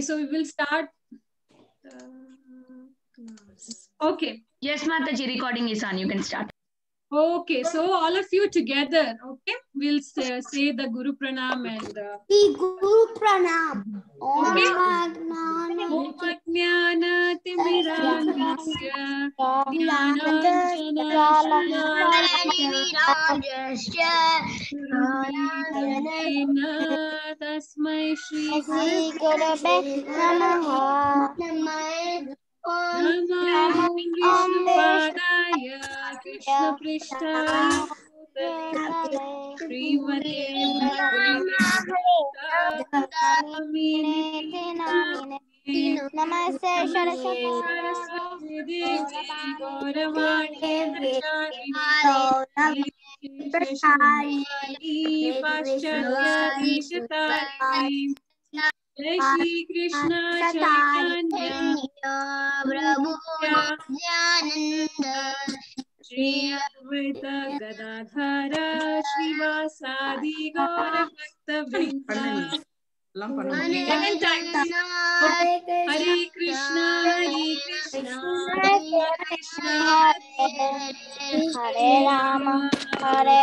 So we will start. Uh, the. Okay. Yes, Mataji, recording is on. You can start. Okay, so all of you together, okay, we'll uh, say, the Guru Pranam and uh, the Guru Pranam. Okay. नमः विष्णुपादाय कृष्णपृष्ठाय श्रीमते नमस्ते सरस्वती सरस्वती देवी गौरवाणी पाश्चात्य जय श्री कृष्ण प्रभु नित्यानंद श्री अद्वैत गदाधर श्रीवासादि गौर भक्त हरे कृष्ण हरे कृष्ण। कृष्ण। हरे राम हरे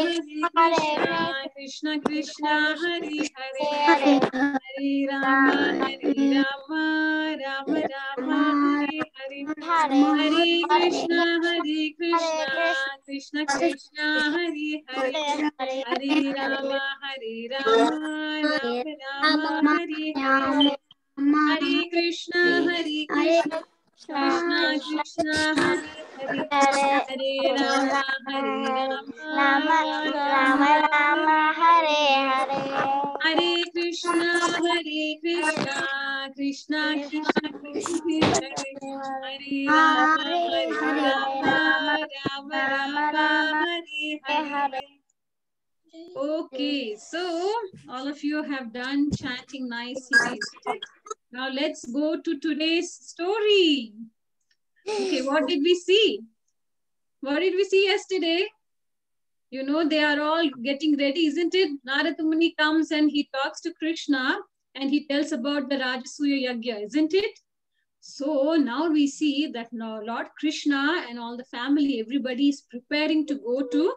कृष्ण कृष्ण हरे हरे हरे राम हरे राम राम राम हरे हरे हरे कृष्ण हरे कृष्ण कृष्ण कृष्ण हरे हरे हरे राम हरे राम राम राम हरे हरे हरे कृष्ण हरे Krishna Krishna Krishna, Hare Hare, Hare Rama, Hare Rama, Rama Rama, Hare Hare. Hare Krishna, Hare Krishna, Krishna Krishna, Krishna Hare, Hare Rama, Rama Rama, Hare Hare. Okay, so all of you have done chanting nicely. Now let's go to today's story. Okay, what did we see? What did we see yesterday? You know, they are all getting ready, isn't it? Narada Muni comes and he talks to Krishna and he tells about the Rajasuya Yagya, isn't it? So now we see that now Lord Krishna and all the family, everybody is preparing to go to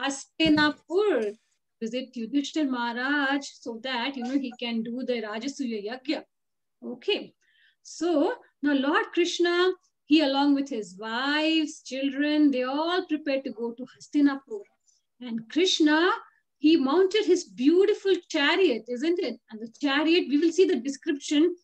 Hastinapur, visit Yudhishthir Maharaj so that, you know, he can do the Rajasuya Yagya. Okay. So now Lord Krishna, he along with his wives, children, they all prepared to go to Hastinapur. And Krishna, he mounted his beautiful chariot, isn't it? And the chariot, we will see the description,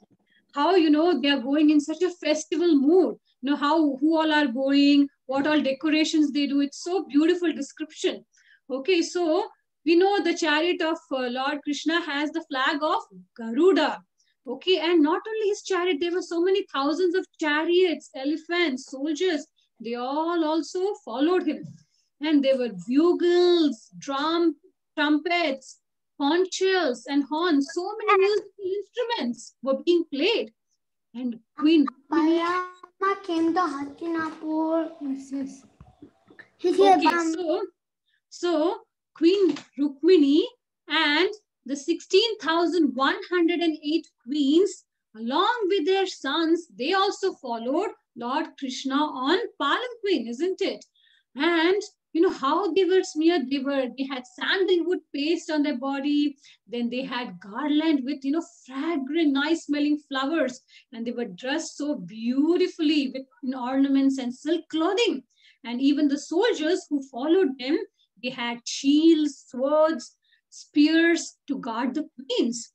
how, you know, they are going in such a festival mood. You know, how, who all are going, what all decorations they do. It's so beautiful description. Okay, so we know the chariot of uh, Lord Krishna has the flag of Garuda. Okay, and not only his chariot, there were so many thousands of chariots, elephants, soldiers. They all also followed him. And there were bugles, drum, trumpets, conch shells, and horns. So many musical instruments were being played. And Queen Balarama came to Hastinapur. Yes, yes. He said, Okay, so, so Queen Rukmini and the 16,108 queens, along with their sons, they also followed Lord Krishna on palanquin, isn't it? And you know how they were smeared they were they had sandalwood paste on their body then they had garland with you know fragrant nice smelling flowers and they were dressed so beautifully with ornaments and silk clothing and even the soldiers who followed them they had shields swords spears to guard the queens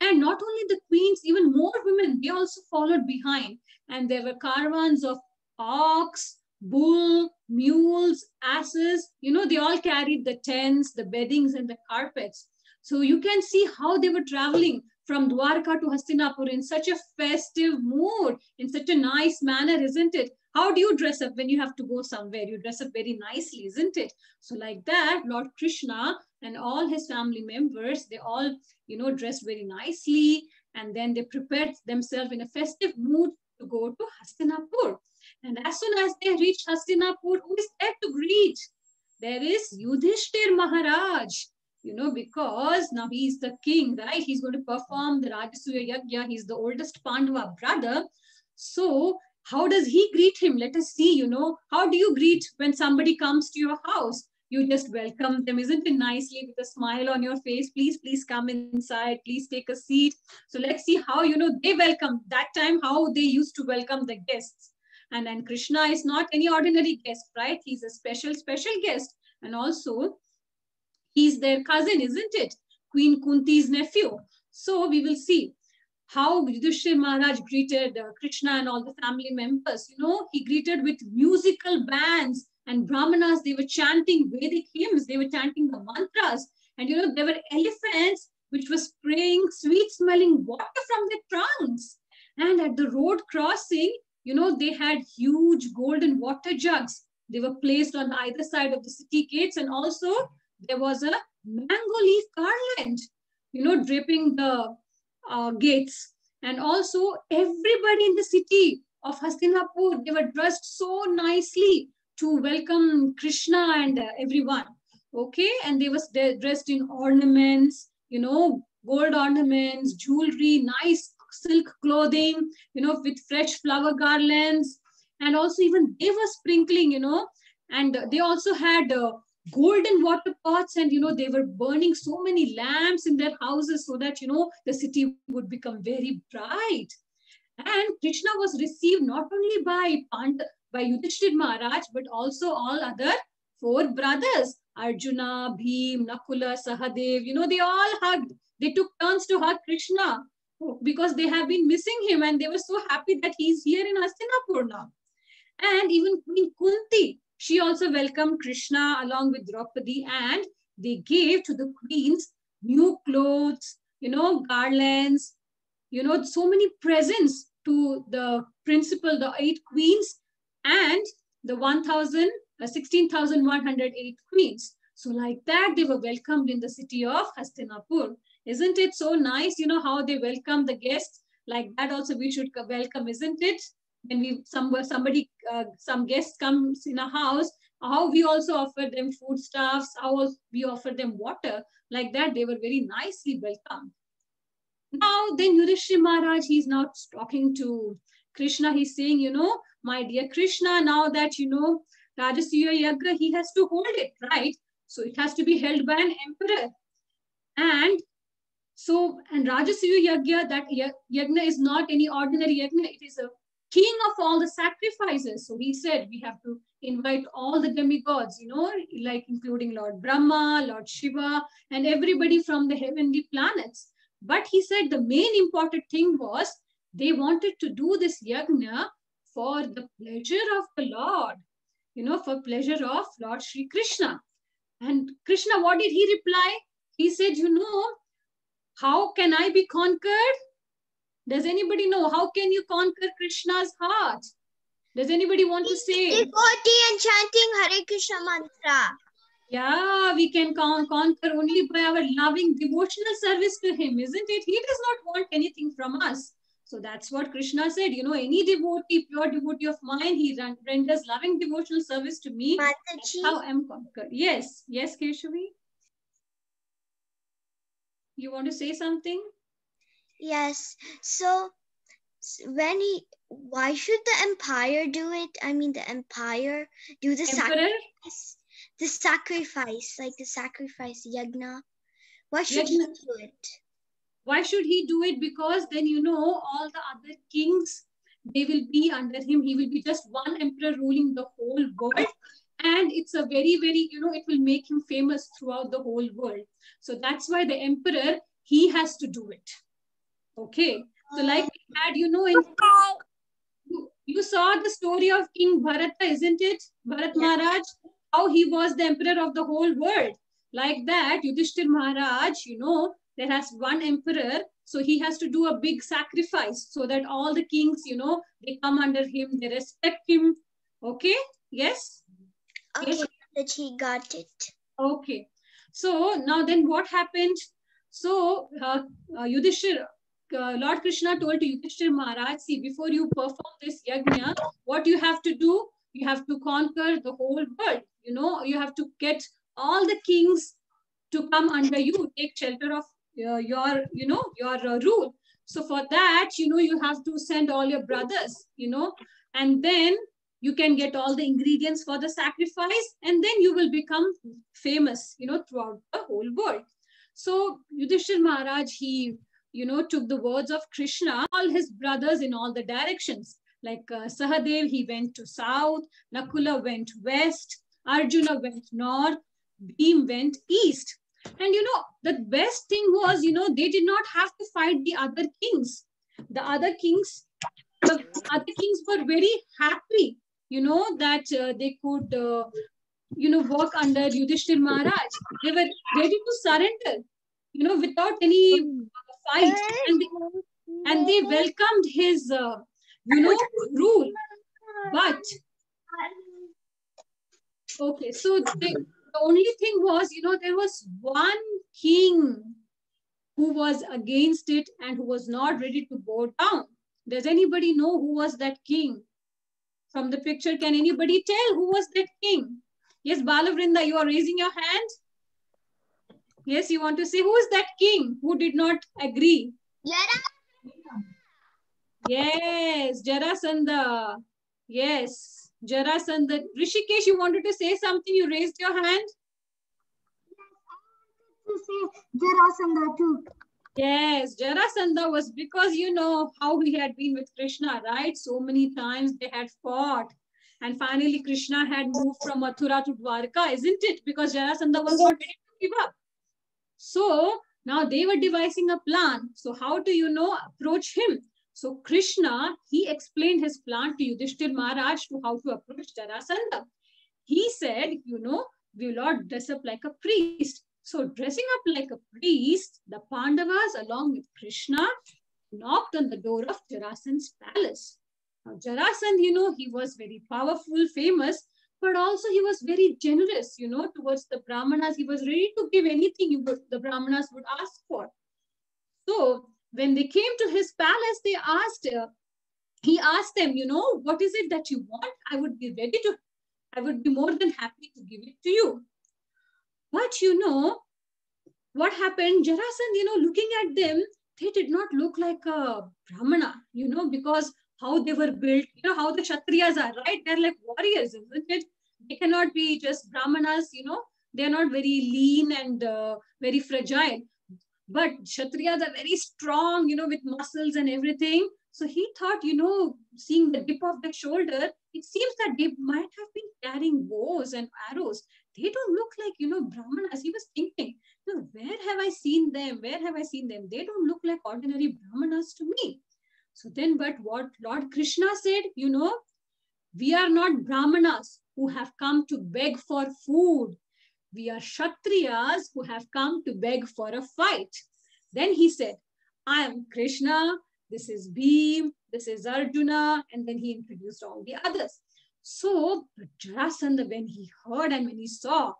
and not only the queens even more women they also followed behind and there were caravans of ox bull, mules, asses, you know, they all carried the tents, the beddings, and the carpets. So you can see how they were traveling from Dwarka to Hastinapur in such a festive mood, in such a nice manner, isn't it? How do you dress up when you have to go somewhere? You dress up very nicely, isn't it? So like that, Lord Krishna and all his family members, they all, you know, dressed very nicely. And then they prepared themselves in a festive mood to go to Hastinapur. And as soon as they reach Hastinapur, who is there to greet? There is Yudhishthir Maharaj. You know, because now he is the king, right? He's going to perform the Rajasuya Yagya. He's the oldest Pandava brother. So, how does he greet him? Let us see, you know, how do you greet when somebody comes to your house? You just welcome them, isn't it nicely with a smile on your face? Please, please come inside. Please take a seat. So let's see how, you know, they welcome that time, how they used to welcome the guests. And then Krishna is not any ordinary guest, right? He's a special, special guest. And also, he's their cousin, isn't it? Queen Kunti's nephew. So we will see how Yudhishthir Maharaj greeted uh, Krishna and all the family members. You know, he greeted with musical bands and brahmanas. They were chanting Vedic hymns. They were chanting the mantras. And, you know, there were elephants which were spraying sweet smelling water from their trunks. And at the road crossing, you know, they had huge golden water jugs. They were placed on either side of the city gates. And also there was a mango leaf garland, you know, draping the uh, gates. And also everybody in the city of Hastinapur, they were dressed so nicely to welcome Krishna and uh, everyone. Okay. And they was dressed in ornaments, you know, gold ornaments, jewelry, nice silk clothing, you know, with fresh flower garlands. And also even they were sprinkling, you know, and they also had uh, golden water pots and, you know, they were burning so many lamps in their houses so that, you know, the city would become very bright. And Krishna was received not only by by Yudhishthir Maharaj, but also all other four brothers, Arjuna, Bhim, Nakula, Sahadev, you know, they all hugged. They took turns to hug Krishna because they have been missing him and they were so happy that he's here in Hastinapur now. And even Queen Kunti, she also welcomed Krishna along with Draupadi and they gave to the queens new clothes, you know, garlands, you know, so many presents to the principal, the eight queens and the 1,000, uh, 16,108 queens. So like that, they were welcomed in the city of Hastinapur. Isn't it so nice, you know, how they welcome the guests? Like that also we should welcome, isn't it? When we some somebody uh, some guests comes in a house, how we also offer them foodstuffs, how we offer them water, like that they were very nicely welcomed. Now then Yudhishthira Maharaj, he's now talking to Krishna. He's saying, you know, my dear Krishna, now that you know Rajasuya Yagya, he has to hold it, right? So it has to be held by an emperor. And so, and Rajasuya Yagya, that Yagna is not any ordinary Yagna, it is a king of all the sacrifices. So he said we have to invite all the demigods, you know, like including Lord Brahma, Lord Shiva, and everybody from the heavenly planets. But he said the main important thing was they wanted to do this yagna for the pleasure of the Lord, you know, for pleasure of Lord Sri Krishna. And Krishna, what did he reply? He said, you know, how can I be conquered? Does anybody know? How can you conquer Krishna's heart? Does anybody want to say? Devotee and chanting Hare Krishna mantra. Yeah, we can con conquer only by our loving devotional service to him, isn't it? He does not want anything from us. So that's what Krishna said. You know, any devotee, pure devotee of mine, he ren- renders loving devotional service to me. How I'm conquered. Yes, yes, Keshavi. You want to say something? Yes. So when he, why should the empire do it? I mean, the empire do the Emperor? sacrifice, the sacrifice, like the sacrifice yagna. Why should he do it? Why should he do it? Because then, you know, all the other kings, they will be under him. He will be just one emperor ruling the whole world. And it's a very, very, you know, it will make him famous throughout the whole world. So that's why the emperor, he has to do it. Okay. So like we had, you know, in you, you saw the story of King Bharata, isn't it? Bharat Yeah. Maharaj, how he was the emperor of the whole world. Like that, Yudhishthir Maharaj, you know, there has one emperor, so he has to do a big sacrifice so that all the kings, you know, they come under him, they respect him. Okay? Yes? Okay, Yes. that he got it. Okay. So now then what happened? So uh, uh, Yudhishthir, uh, Lord Krishna told to Yudhishthir Maharaj, see, before you perform this yajna, what you have to do, you have to conquer the whole world. You know, you have to get all the kings to come under you, take shelter of uh, your, you know, your uh, rule. So for that, you know, you have to send all your brothers, you know, and then you can get all the ingredients for the sacrifice and then you will become famous, you know, throughout the whole world. So Yudhishthir Maharaj, he, you know, took the words of Krishna, all his brothers in all the directions. Like uh, Sahadev, he went to south, Nakula went west, Arjuna went north, Bhim went east. And you know, the best thing was, you know, they did not have to fight the other kings. The other kings, the other kings were very happy, you know, that uh, they could, uh, you know, work under Yudhishthir Maharaj. They were ready to surrender, you know, without any uh, fight. And they, and they welcomed his, uh, you know, rule. But Okay, so the, the only thing was, you know, there was one king who was against it and who was not ready to bow down. Does anybody know who was that king? From the picture, can anybody tell who was that king? Yes, Balavrinda, you are raising your hand. Yes, you want to say who is that king who did not agree? Yes, Jarasandha. Yes, Jarasandha. Rishikesh, you wanted to say something? You raised your hand. Yes, I wanted to say Jarasandha too. Yes, Jarasandha was because you know how he had been with Krishna, right? So many times they had fought. And finally, Krishna had moved from Mathura to Dwarka, isn't it? Because Jarasandha was not ready to give up. So now they were devising a plan. So, how do you know approach him? So, Krishna, he explained his plan to Yudhishthir Maharaj to how to approach Jarasandha. He said, you know, we will all dress up like a priest. So, dressing up like a priest, the Pandavas, along with Krishna, knocked on the door of Jarasandha's palace. Now, Jarasandh, you know, he was very powerful, famous, but also he was very generous, you know, towards the Brahmanas. He was ready to give anything would, the Brahmanas would ask for. So, when they came to his palace, they asked, uh, he asked them, you know, what is it that you want? I would be ready to, I would be more than happy to give it to you. But you know, what happened? Jarasandh, you know, looking at them, they did not look like a Brahmana, you know, because how they were built, you know, how the Kshatriyas are, right? They're like warriors, isn't it? They cannot be just Brahmanas, you know, they're not very lean and uh, very fragile. But Kshatriyas are very strong, you know, with muscles and everything. So he thought, you know, seeing the dip of the shoulder, it seems that they might have been carrying bows and arrows. They don't look like, you know, Brahmanas. He was thinking, where have I seen them? Where have I seen them? They don't look like ordinary Brahmanas to me. So then, but what Lord Krishna said, you know, we are not Brahmanas who have come to beg for food. We are Kshatriyas who have come to beg for a fight. Then he said, I am Krishna, this is Bhim, this is Arjuna, and then he introduced all the others. So Jarasandha, when he heard and when he saw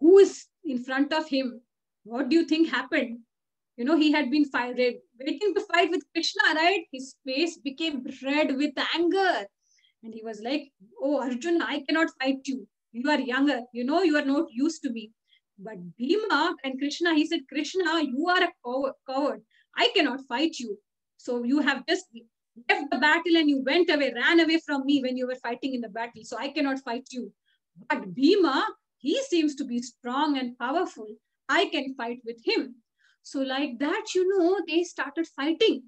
who is in front of him, what do you think happened? you know, he had been fired, waiting to fight with Krishna, right? His face became red with anger. And he was like, Oh, Arjuna, I cannot fight you. You are younger. You know, you are not used to me. But Bhima and Krishna, he said, Krishna, you are a coward. I cannot fight you. So you have just left the battle and you went away, ran away from me when you were fighting in the battle. So I cannot fight you. But Bhima, he seems to be strong and powerful. I can fight with him. So like that, you know, they started fighting.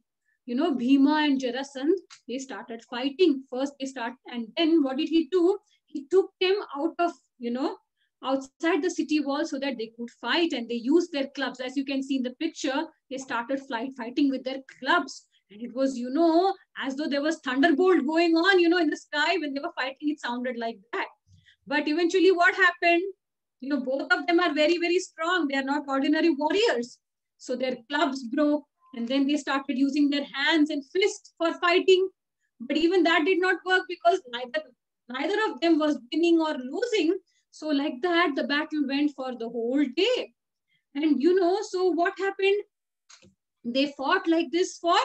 You know, Bhima and Jarasandh, they started fighting. First they start, and then what did he do? He took them out of, you know, outside the city wall so that they could fight and they used their clubs. As you can see in the picture, they started flight fighting with their clubs. And it was, you know, as though there was thunderbolt going on, you know, in the sky when they were fighting, it sounded like that. But eventually what happened? You know, both of them are very, very strong. They are not ordinary warriors. So their clubs broke and then they started using their hands and fists for fighting. But even that did not work because neither, neither of them was winning or losing. So like that, the battle went for the whole day. And you know, so what happened? They fought like this for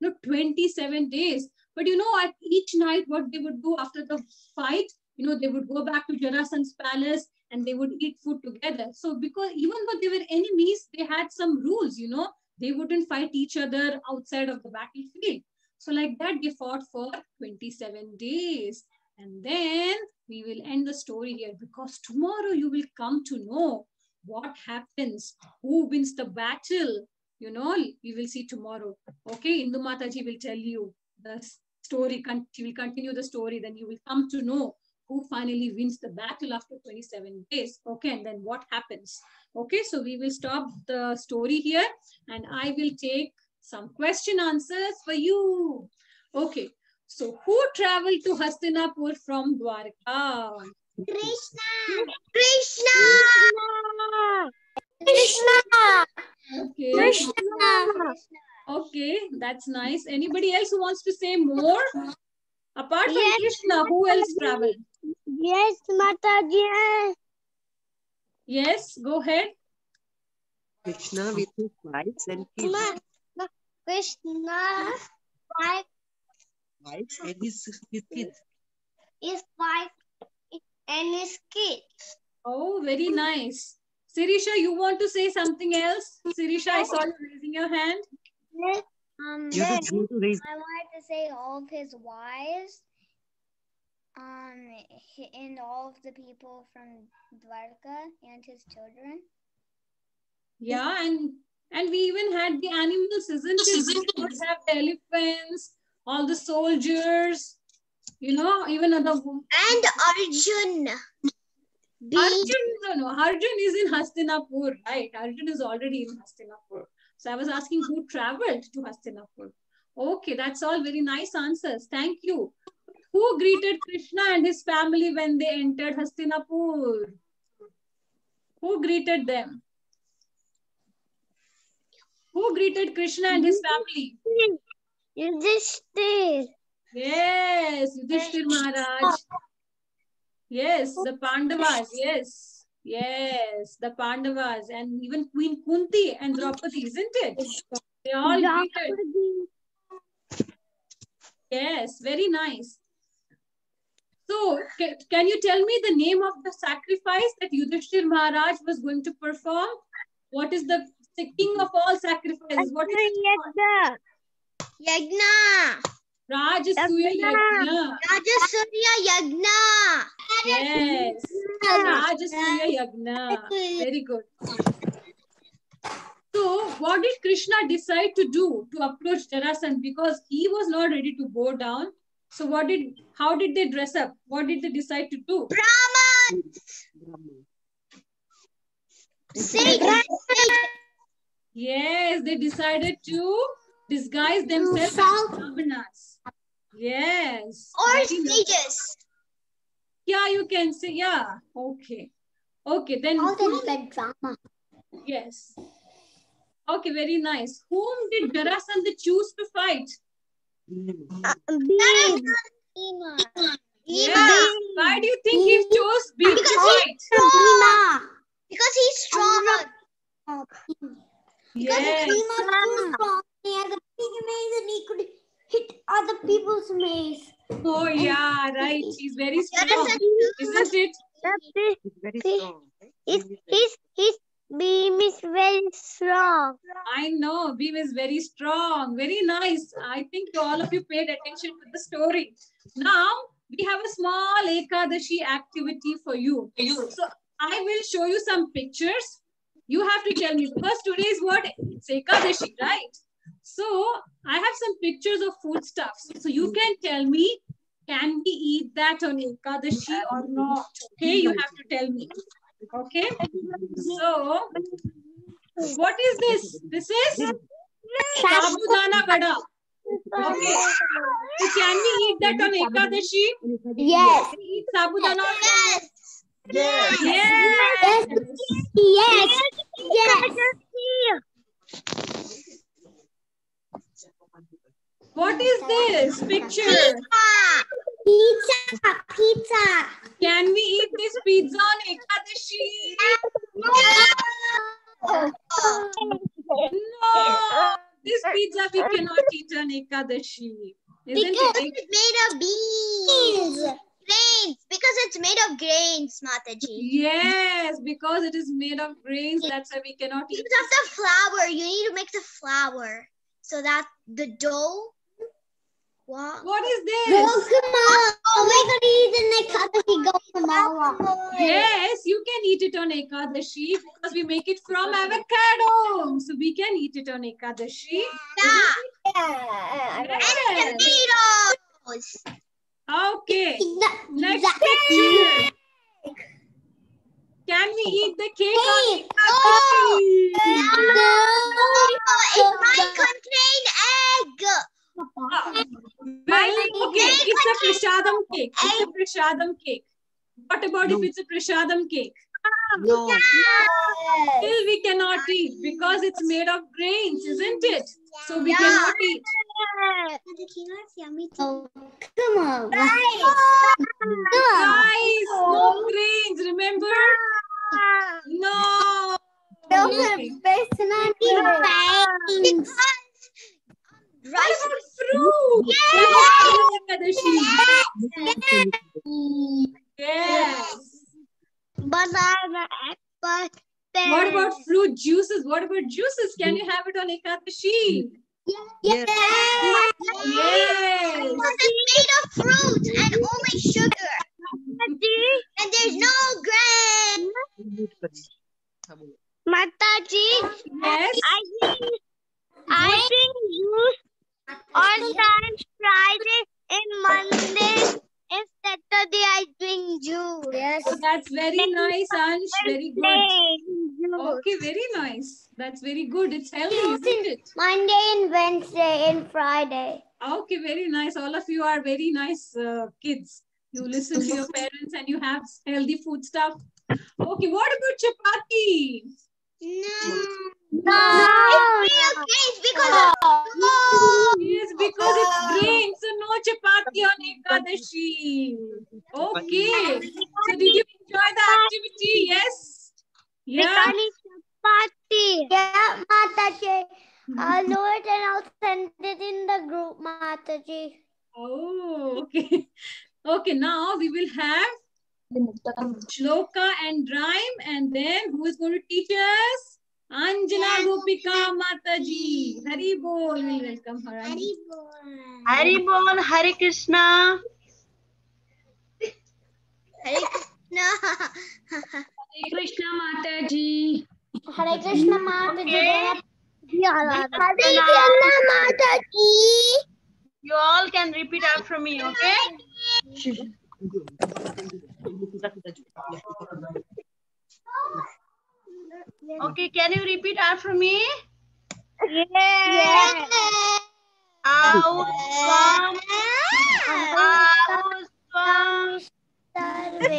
you know, 27 days. But you know, at each night, what they would do after the fight, you know, they would go back to Jarasandh's palace and they would eat food together. So because even though they were enemies, they had some rules, you know, they wouldn't fight each other outside of the battlefield. So like that, they fought for 27 days. And then we will end the story here because tomorrow you will come to know what happens, who wins the battle. You know, we will see tomorrow. Okay, Indu Mataji will tell you the story. She will continue the story. Then you will come to know who finally wins the battle after 27 days. Okay, and then what happens? Okay, so we will stop the story here and I will take some question answers for you. Okay, so who traveled to Hastinapur from Dwarka? Krishna! Krishna! Krishna! Okay. Krishna! Okay, that's nice. Anybody else who wants to say more? Apart from Yes. Krishna, who else traveled? Yes, Mataji. Yes, go ahead. Krishna with his wives and kids. Krishna wife Wives and his, his kids. is wife and his kids. Oh, very nice. Sirisha, you want to say something else? Sirisha, I saw you raising your hand. Um, You have to, you have to raise I wanted to say all of his wives, um, and all of the people from Dwarka and his children. Yeah, and and we even had the animals, isn't it? We have elephants, all the soldiers, you know, even other And Arjun. Arjun, no, no, Arjun is in Hastinapur, right? Arjun is already in Hastinapur. So I was asking who traveled to Hastinapur. Okay, that's all very nice answers. Thank you. Who greeted Krishna and his family when they entered Hastinapur? Who greeted them? Who greeted Krishna and his hmm. family? Yudhishthir. Yes, Yudhishthir Maharaj. Yes, the Pandavas. Yes, yes, the Pandavas and even Queen Kunti and Draupadi, isn't it? They all greeted. Yes, very nice. So, ca- can you tell me the name of the sacrifice that Yudhishthir Maharaj was going to perform? What is the, the king of all sacrifices? What is it? Yagna. Rajasuya Yajna. Rajasurya Yagna. Yes. Rajasuya Yagna. Very good. So, what did Krishna decide to do to approach Jarasandh? Because he was not ready to go down. So, what did? How did they dress up? What did they decide to do? Brahman. Brahman. Sage. Yes, they decided to disguise themselves as Brahmanas. Yes. Or Very sages. Yeah, you can say, yeah. Okay. Okay, then. whom- like drama. Yes. Okay, very nice. Whom did Jarasandha choose to fight? Uh, Bhima. Bhima. Yes. Why do you think he chose Bhima to Because fight? Strong. Because he's strong. Yes. He was too strong near the big maze and he could hit other people's maze. Oh yeah, right. He's very strong, is a isn't it? It's very strong. right? His, Very, very his, his Bhim is very strong. I know. Bhim is very strong. Very nice. I think all of you paid attention to the story. Now we have a small Ekadashi activity for you. So I will show you some pictures. You have to tell me because today is what? It's Ekadashi, right? So I have some pictures of foodstuffs. So you can tell me, can we eat that on Ekadashi or not? Okay, you have to tell me. Okay. So what is this? This is Sabudana vada. Okay. So can we eat that on Ekadashi? Yes. Can we eat sabudana? Yes. Yes. Yes. Yes. Yes. What is this picture? Ah, Pizza. Pizza. Can we eat this pizza on Ekadashi? oh. No. This pizza we cannot eat on Ekadashi. Isn't Because it? it's made of beans. Grains. Because it's made of grains, Mataji. Yes, because it is made of grains. That's why we cannot eat. Because of the flour. You need to make the flour. So that the dough. Wow. What is this? Guacamole. Oh my god, he's in the Ekadashi Yes, you can eat it on Ekadashi because we make it from avocado. So we can eat it on Ekadashi. Yeah. Yes. Tomatoes. Okay. Next picture. Can we eat the cake on Oh, Ekadashi? it might contain egg. Well, okay, it's a prashadam cake. It's a prashadam cake. What about if it's a prashadam cake? No. Still we cannot eat because it's made of grains, isn't it? So we Yeah. cannot eat. Oh, come on. Guys, no grains, remember? No. Okay. Because What rice about fruit? Ekadashi. Yes. Banana, apple, What about fruit juices? What about juices? Can you have it on Ekadashi? Yes. Yes. yes. it's made of fruit and only sugar. And there's no grain. Mataji, Yes. I think I think use on time that's very nice, Ansh. Very good. Okay, very nice. That's very good. It's healthy, isn't it? Monday and Wednesday and Friday. Okay, very nice. All of you are very nice uh, kids. You listen to your parents and you have healthy food stuff. Okay, what about chapati? No. No. It's real grains because oh, Yes, because it's green. so no chapati on Ekadashi. Okay. So did you enjoy the activity? Yes. Yeah. Mikali chapati. Yeah, Mataji. Hmm. I'll do it and I'll send it in the group, Mataji. Oh, okay. Okay, now we will have shloka and rhyme, and then who is going to teach us? Anjana Gopika Mataji. Hari Bol. We welcome her. Anjana. Hari Bol, Hare Krishna. no. Hare Krishna Mataji. Hare Krishna Mataji. Hare Krishna Mataji. You all can repeat after me, okay? Okay, can you repeat after me? Yes. Out from, out from, Sarve.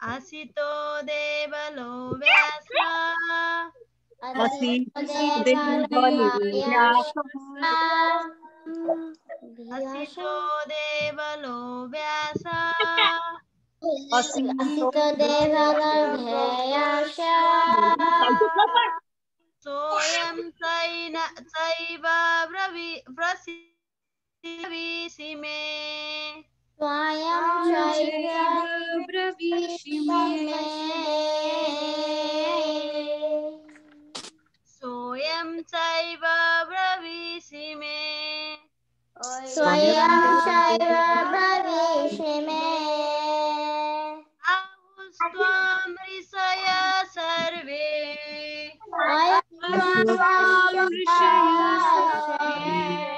असितो देवलो व्यास असितो देवलो व्यास असितो देवलो व्यास सोऽयं San सैव प्रसि प्रवेशिमे स्वयं चैव प्रवेशिमे स्वयं चैव प्रवेशिमे स्वयं चैव प्रवेशिमे आहुस्त्वां ऋषय सर्वे। आहुस्त्वां ऋषय सर्वे।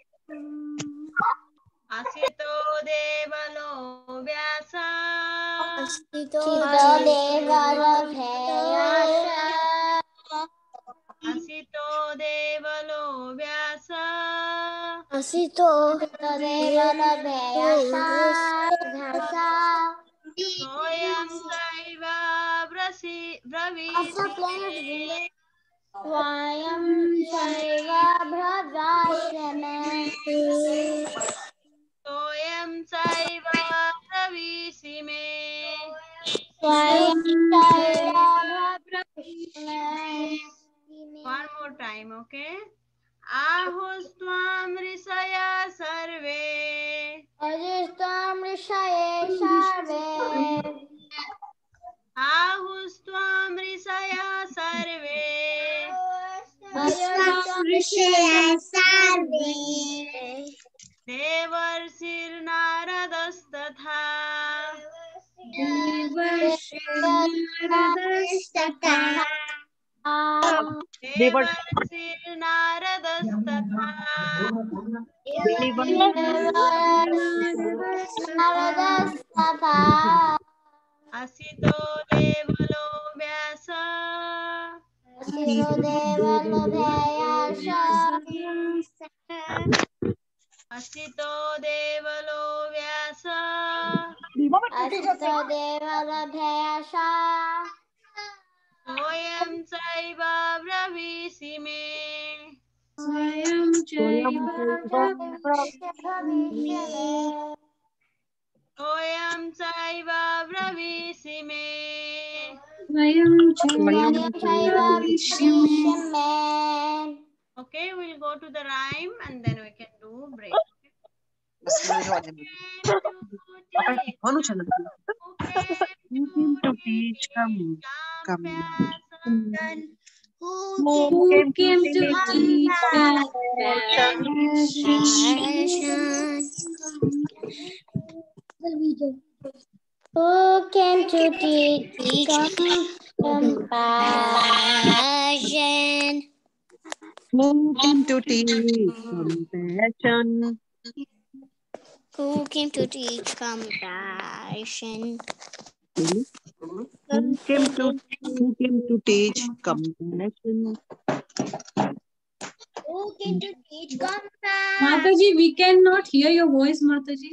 असितो देवलो व्यासा असितो देवलो व्यासा असितो देवलो व्यासा असितो देवलो स्वयं चैव ब्रवीषि मे स्वयं One more time, okay? आहुस्त्वां ऋषया सर्वे अजिस्त्वं ऋषये सर्वे आहुस्त्वां ऋषया सर्वे देवर्षिर्नारदस्तथा देवर्षिर्नारदस्तथा असितो देवलो व्यास। असितो देवलो व्यास। सोऽयं चैव ब्रवीषि मे स्वयं चैव सोऽयं चैव ब्रवीषि मे स्वयं चैव Vishnu Okay, we'll go to the rhyme and then we can do break. to teach come Who came to teach compassion? Who came to teach compassion? Who came to teach compassion Who came to teach compassion? who came to who came to teach compassion Who came to teach compassion? Mataji, we cannot hear your voice, Mataji.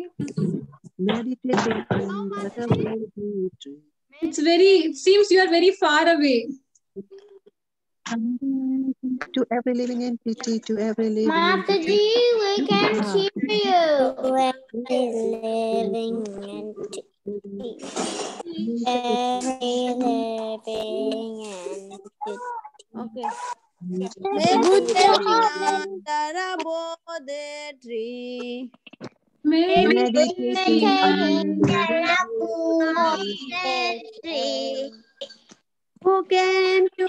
meditating on the way to It's very, it seems you are very far away. To every living entity, to every living Mataji, entity. we can hear you. Every living entity. every living entity. Okay. Meditation under a Bodhi tree. Meditating under Who came to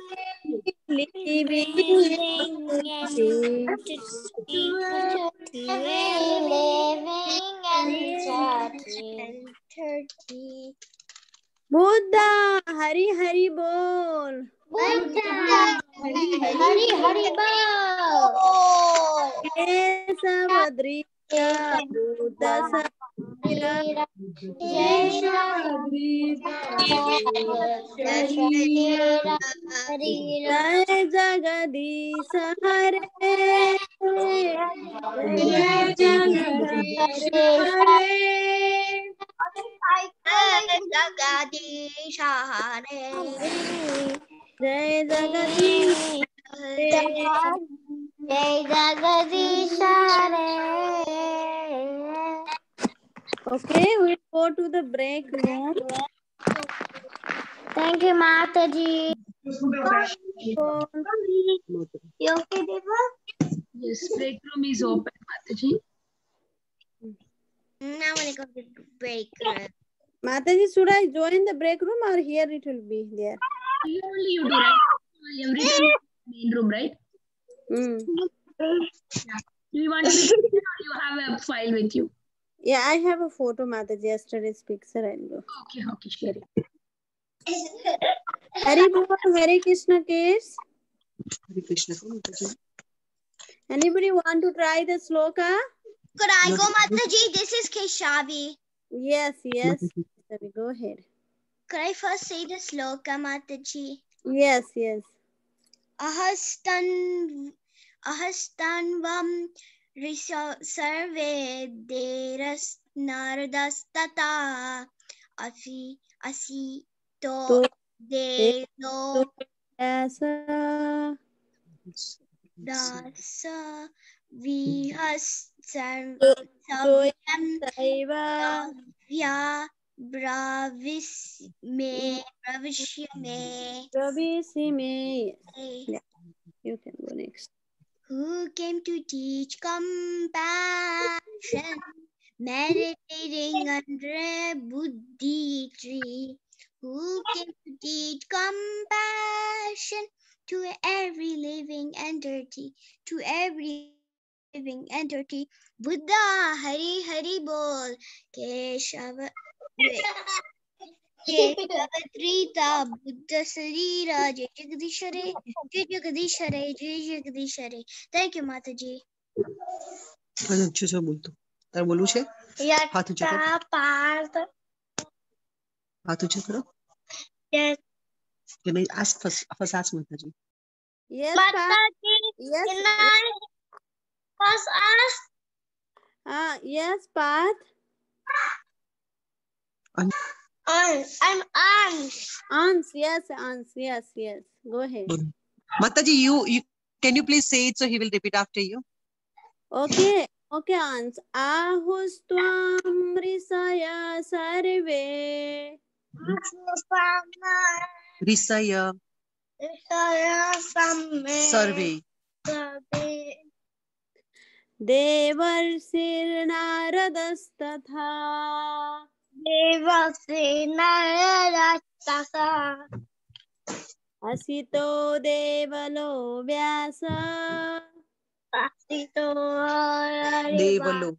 living Living entity. To every living entity. Buddha, Hari Hari Bol. Hari Hari Bol. Kesavadrita Buddha Savira Jai Hari Jai Jagadis Hare Jai Jagadis Hare Jai Jagadis Jai Jagadish Hare. Okay, we'll go to the break room. Thank you, Mataji. You okay, Deva? Yes, break room is open, Mataji. Now when I go to the break room. Mataji, should I join the break room or here it will be there? Here only you do, right? Every time main room, right? Hmm. Do you want to be or you have a file with you? Yeah, I have a photo, Mataji. Yesterday's picture. I'll go. Okay, okay, sure. Hari Bol, Hare Krishna case. Hare Krishna. Mataji. Anybody want to try the sloka? Could I go, Mataji? This is Keshavi. Yes, yes. Mataji. Go ahead. Could I first say the sloka, Mataji? Yes, yes. Ahastan Ahastanvam um, Risa Sarve Deras Nardastata Asi Asi To To De No Asa Dasa. Mm-hmm. Vihas Sarv Soyam Savyam Saiva. Vya Bravis Me Bravishya Me. Ravi You can go next. Who came to teach compassion, meditating under a Bodhi tree, who came to teach compassion? To every living entity, to every living entity. Buddha, Hari Hari Bol, Keshava. Keshavadrita, Buddha Sarira, Jai Jagadishare, Jai Jagadishare, Jai Jagadishare. Thank you, Mataji. અને अच्छे से બોલતો તારે બોલવું છે હાથ ઊંચો કરો પાર્થ હાથ ઊંચો કરો Yes. કે નહીં ask first first ask માતાજી Yes, Pa. Mataji, Yes. can I first ask? Ants. I'm ants. Ants. Yes, ants. Yes, yes. Go ahead. Mataji, you, you can you please say it so he will repeat after you. Okay. Okay, ants. Ahustvam risaya sarve. Risaya. Risaya samme. Sarve. Sarve. देवर्षिर्नारदस्तथा देवसेना देवलो व्यास। असितो देवलो।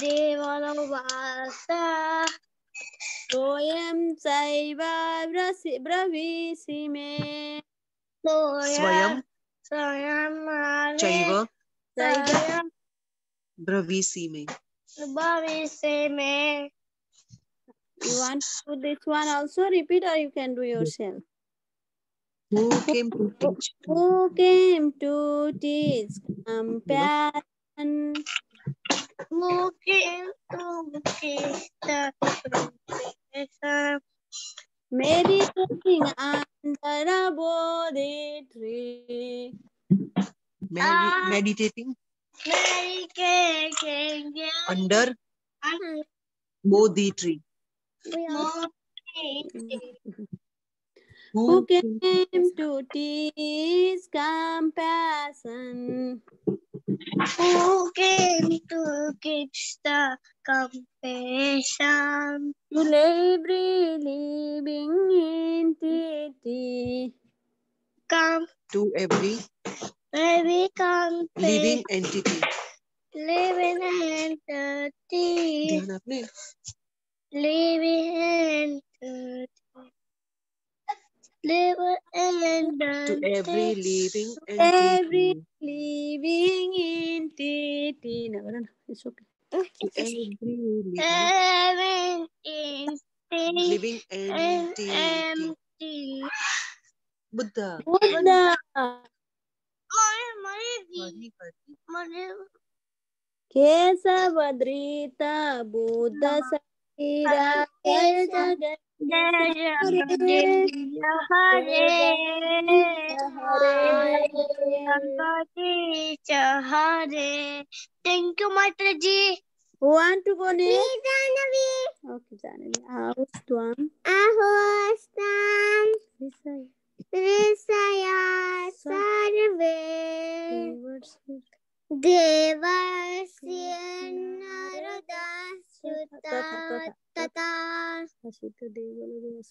देवलो व्यास स्वयं सैव ब्रवीसि मे। स्वयं स्वयं चैव सैव ब्रवीसि मे। ब्रवीसि मे। You want to do this one also? Repeat or you can do yourself? Who came to teach? Who came to teach compassion? Who came to kiss the compassion? Meditating under a Bodhi tree. Medi- Ah. meditating Mary King, under Bodhi tree. Who Who came to teach Jagadish Hare. Thank you, Mataji. Who want to go next? Okay, Janavi. Ahustvam. Ahostam Visaya. Visaya Sarve Devasya Narada Sutta Tata Asita Devalas.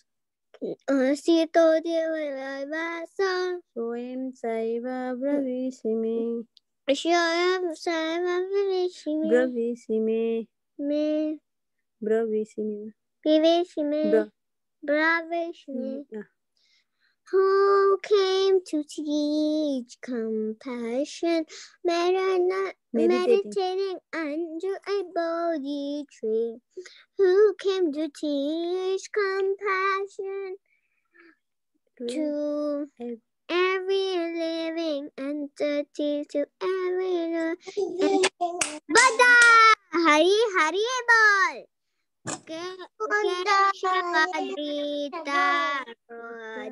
Sito Devasa Soem Saiva Bravisime. Shayam Saiva Vivishime Bravisime. Me Bravisime. Vivishime Bra. Bravishime Yeah. Who came to teach compassion, medina- Meditating. meditating under a Bodhi tree? Who came to teach compassion to every living entity, to every living Buddha! Hari Hari bol! Keshavadrita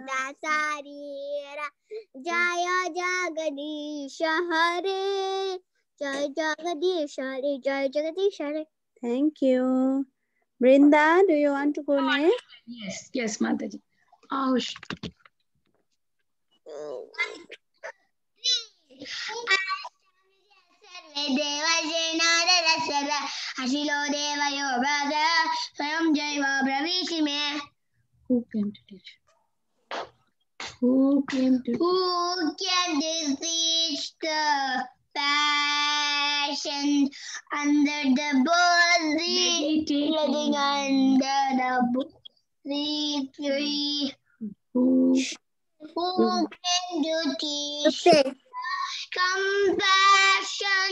Dasarira Jaya Jagadish Hare Jaya Jagadish Hare Jaya Jagadish Hare Thank you. Brinda, do you want to go oh, next? Yes, yes, Mataji. Oh, Ahush. Ashilo Deva your brother Swayam Jaiva Bravishime Who came to teach? Who came to Who can teach the passion under the body, living under the body tree? Who Who can do teach compassion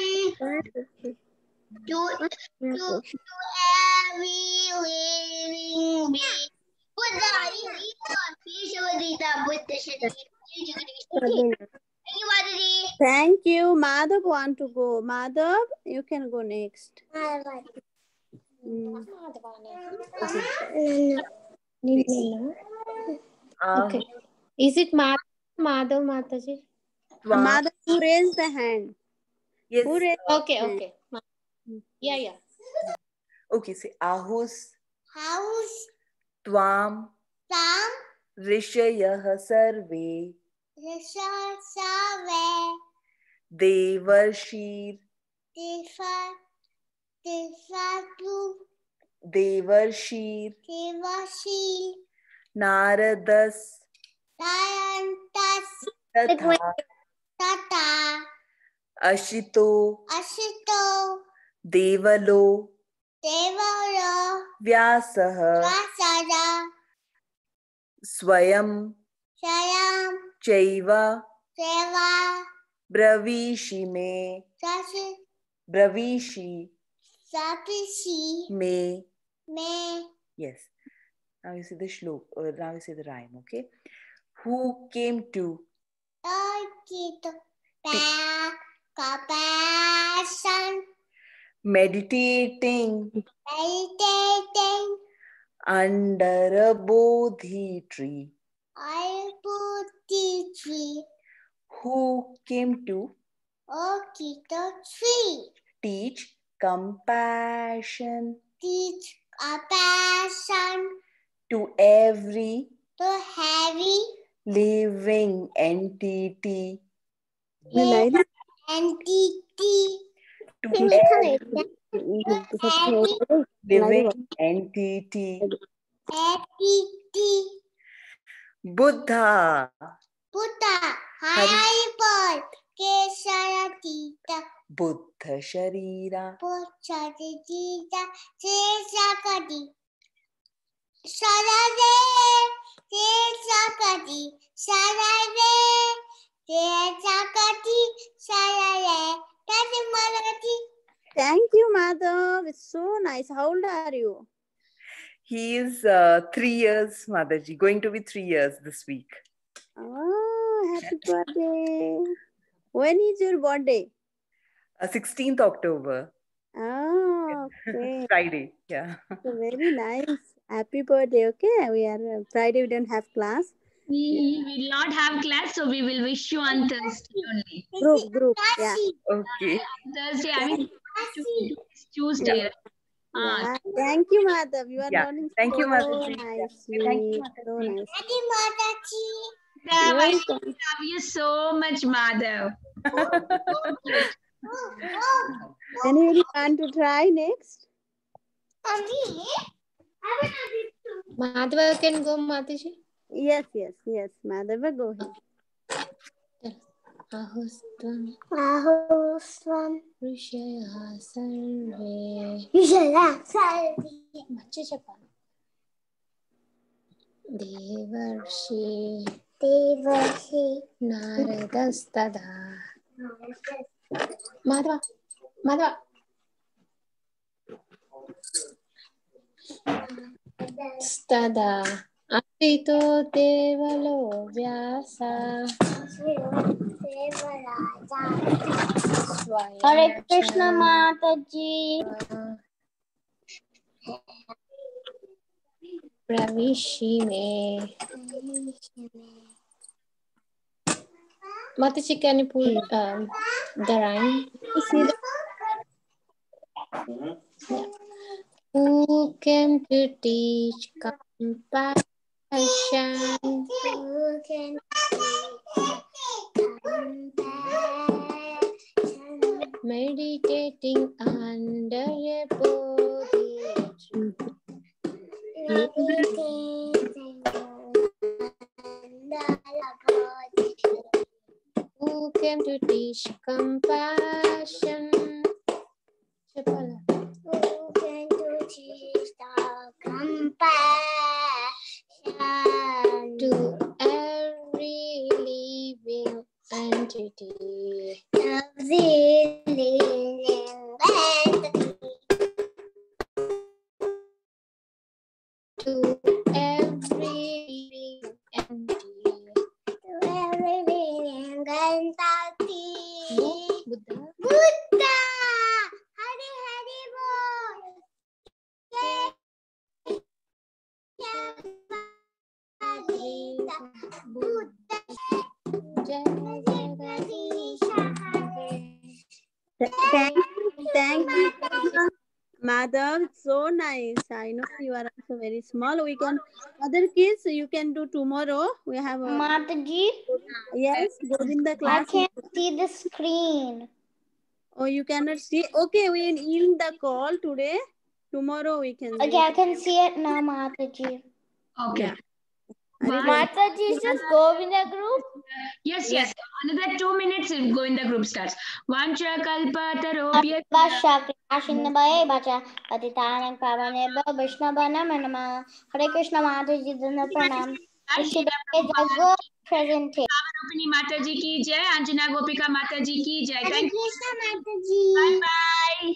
to, to, to every living being? Buddha, Hari, Keshavadita, Buddha, Shri, Thank you, Madhuri. Thank you. Madhav want to go. Madhav, you can go next. Mm. Okay. Is it Madhav, Madhav Mataji? Twa- Madhav, you raise the hand. yes. Who raised Okay, okay. Yeah, yeah. Okay, say ahus House, tvam Tam, ऋषयः सर्वे Risha, Save, देवर्षिर् Difa, Difatu, देवर्षिर् Divashi, नारदस् Dayantas, तथा टाटा अशितो अशितो देवलो देवलो व्यासः स्वयं स्वयं चैव चैव ब्रवीषि मे सति ब्रवीषि मे मे yes now you see the shloka now you see the rhyme okay who came to Compassion, Meditating. Meditating, under a Bodhi tree. I the tree, Who came to Okito tree, teach compassion? Teach compassion. To every to heavy living entity. You like it? entity, To Can you every Mm, living entity. entity, Buddha. Buddha, Haribol, Kesharatita, Buddha Sharira. Pucharitita, Sesakati, Sarade, Sesakati, Sarade, Sesakati, Sarade, Tati Marati, Thank you, Madhav. It's so nice. How old are you? He is uh, three years, Mataji, going to be three years this week. Oh, happy birthday. When is your birthday? Uh, 16th October, Oh, okay. Friday. Yeah. So very nice. Happy birthday. Okay. We are uh, Friday. We don't have class. We will not have class, so we will wish you on Thursday only. Group, group. Yeah. Okay. Thursday, I mean Tuesday. Ah, yeah. Thank you, Madhav. You are Yeah. learning Thank so you, Madhav. nicely. Thank you, So nice. Tati Marati. Madhav, I love you so much, Madhav. Anybody want to try next? Madhava can go, Mataji? Yes, yes, yes. Madhava, go ahead. आहुस्त्वं आहुस्त्वं ऋषयः सर्वे ऋषयः सर्वे मच्छ चपान देवर्षि देवर्षि नारदस्तदा माधवा माधवा तदा अमृतो देवलो व्यास। हरे कृष्ण माता जी प्रविशि में। Mata ji can pull the put the rhyme? Yeah. Who came to teach compassion? Who can compassion? Meditating under a Bodhi tree. Who came to teach compassion? To teach the compassion to every living entity. Very small. We can, other kids, you can do tomorrow. We have a, Mataji, yes, Govinda I class. i can't see the screen. Oh, you cannot see. Okay, we will end the call today. Tomorrow we can. Okay, I can see it now, Mataji. Okay. Hare Mataji, just go in the group. Yes, yes. Another two minutes, we'll go in the group starts. Vancha kalpa tarobhya. Basha Krishna Bhai Bacha Patitanam Pavaneba Vishnabana Manama Hare Krishna Mataji Dana Pranam Ishidake Jago present here. Rupini Mataji ki jai. Anjana Gopika Mataji ki jai. Hare Thank you. Krishna Mataji. Bye